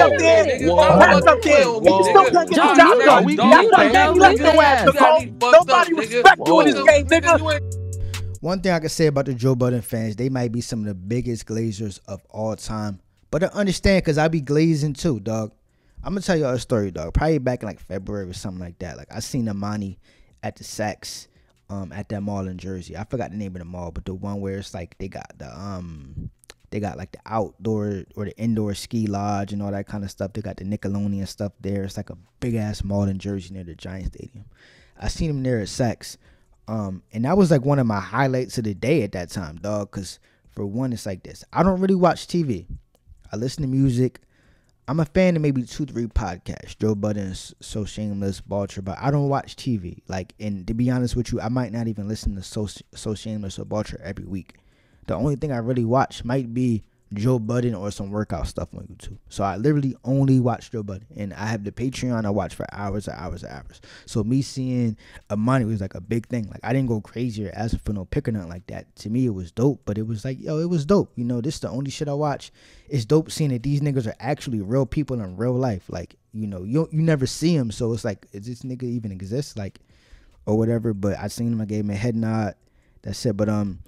up there. Pass up there. And you still can't get the job done. That's why Danny left your ass, Nicole. Nobody respect you in this game, nigga. One thing I can say about the Joe Budden fans, they might be some of the biggest glazers of all time. But I understand because I be glazing too, dog. I'm gonna tell y'all a story, dog. Probably back in like February or something like that. Like I seen Amani at the Saks, um, at that mall in Jersey. I forgot the name of the mall, but the one where it's like they got the um they got like the outdoor or the indoor ski lodge and all that kind of stuff. They got the Nickelodeon stuff there. It's like a big ass mall in Jersey near the Giant Stadium. I seen them there at Saks. Um, and that was like one of my highlights of the day at that time, dog. Cause for one, it's like this. I don't really watch TV. I listen to music. I'm a fan of maybe two, three podcasts. Joe Budden's So Shameless, Vulture, but I don't watch TV. Like, and to be honest with you, I might not even listen to So So Shameless or Vulture every week. The only thing I really watch might be Joe Budden or some workout stuff on YouTube. So I literally only watch Joe Budden. And I have the Patreon I watch for hours and hours and hours. So me seeing Amani was like a big thing. Like I didn't go crazy or asking for no pick or nothing like that. To me it was dope, but it was like, yo, it was dope. You know, this is the only shit I watch. It's dope seeing that these niggas are actually real people in real life. Like, you know, you you never see them. So it's like, is this nigga even exist? Like, or whatever. But I seen him, I gave him a head nod. That's it. But um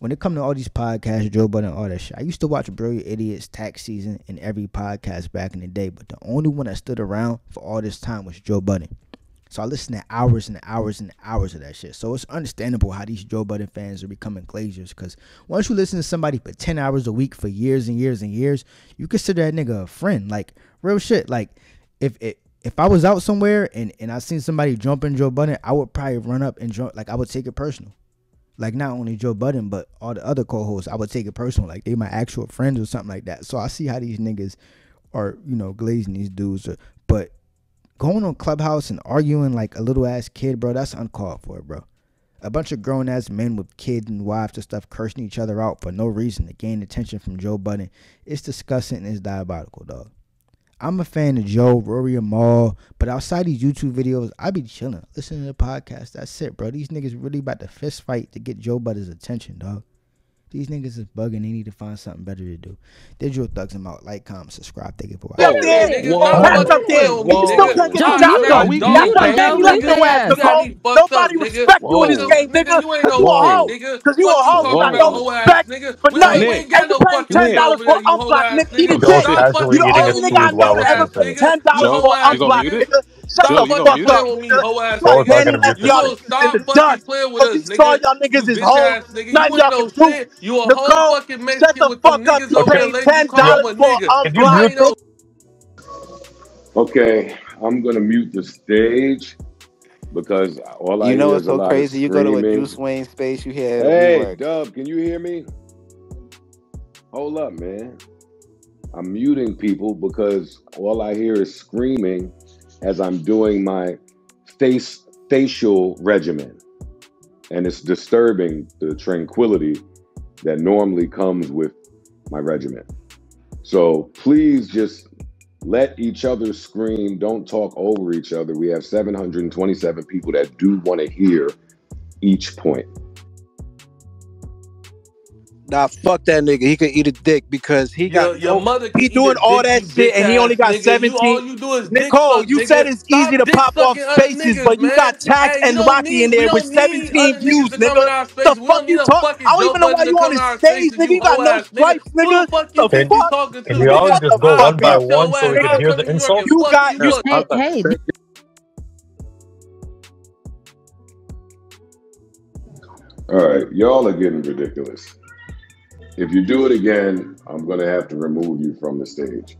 when it come to all these podcasts, Joe Budden, all that shit, I used to watch Brilliant Idiots tax season and every podcast back in the day, but the only one that stood around for all this time was Joe Budden. So I listened to hours and hours and hours of that shit. So it's understandable how these Joe Budden fans are becoming glaziers. Because once you listen to somebody for 10 hours a week for years and years and years, you consider that nigga a friend. Like, real shit. Like, if it, if I was out somewhere and, and I seen somebody jumping Joe Budden, I would probably run up and jump. Like, I would take it personal like not only Joe Budden but all the other co-hosts, I would take it personal, like they my actual friends or something like that. So I see how these niggas are, you know, glazing these dudes. Or, but going on Clubhouse and arguing like a little ass kid, bro, that's uncalled for, bro. A bunch of grown ass men with kids and wives and stuff cursing each other out for no reason to gain attention from Joe Budden. It's disgusting and it's diabolical, dog. I'm a fan of Joe, Rory, and Mal, but outside these YouTube videos, I be chilling, listening to the podcast. That's it, bro. These niggas really about to fist fight to get Joe Budden's attention, dog. These niggas is bugging. They need to find something better to do. Digital Thugz them out. Like, comment, subscribe. Thank you for watching. Up there. Pass up there. And you still can't get the job done. That's why Danny left your ass, Nicole. Nobody respect you in this game, nigga. Cause you a hoe. Cause you a hoe. You got no respect for nothing. And you paying ten dollars for unblock, nigga. Eat a dick. You the only nigga I know that ever paid ten dollars for unblock, nigga. Shut the fuck up, nigga. Like Danny left y'all in the dust. Cause you saw y'all niggas is hoes. Nothing y'all can do. You a Nicole, whole fucking shut Mexican the with fuck them up. niggas You over there, paid lady. ten You call dollars him a for nigga. unblock. Okay, I'm gonna mute the stage because all I You know hear what's is a so lot of crazy? You go to a screaming. Juice Wayne space, you hear Hey, we. Dub, can you hear me? Hold up, man. I'm muting people because all I hear is screaming as I'm doing my face facial regimen. And it's disturbing the tranquility that normally comes with my regimen. So please just let each other scream. Don't talk over each other. We have 727 people that do want to hear each point. Nah, fuck that nigga. He could eat a dick because he got your no- mother can he doing all dick, that shit and he only got nigga. 17. You, all you do is Nicole, suck, you nigga. said it's Stop easy to pop off sucking other spaces, niggas, but you man. got Tax Hey, and Rocky need, in there with 17 views, niggas to come in nigga. The fuck you a talk? I don't even know why you come on in the our stage, nigga. you You got no ass nigga. stripes, Who nigga. you The you fuck? talking? Can Nigga, we all just go fuck one by up. One your so we can out. hear the to insult? and You got New York. Hey, hey, All right, y'all are getting ridiculous. If you do it again, I'm gonna have to remove you from the stage.